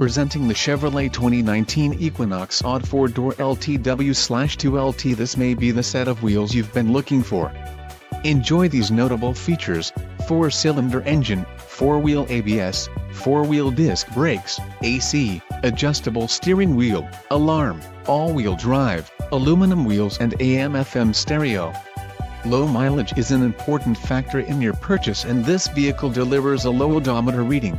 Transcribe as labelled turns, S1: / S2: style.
S1: Presenting the Chevrolet 2019 Equinox Odd 4-door LTW-2LT This may be the set of wheels you've been looking for. Enjoy these notable features, 4-cylinder engine, 4-wheel ABS, 4-wheel disc brakes, AC, adjustable steering wheel, alarm, all-wheel drive, aluminum wheels and AM-FM stereo. Low mileage is an important factor in your purchase and this vehicle delivers a low odometer reading.